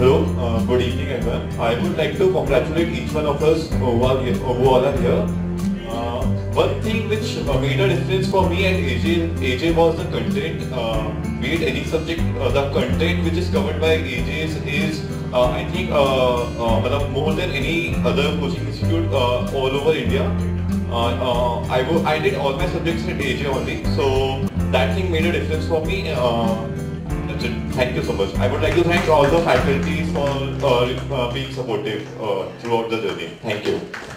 good evening everyone. I would like to congratulate each one of us who are who all are here. Uh, one thing which uh, made a difference for me and AJ, AJ was the content. Uh, be it any subject, uh, the content which is covered by AJ's is, uh, I think, uh, uh, more than any other coaching institute uh, all over India. Uh, uh, I, I did all my subjects at AJ only, so that thing made a difference for me. Thank you so much. I would like to thank all the faculties for uh, being supportive uh, throughout the journey. Thank you.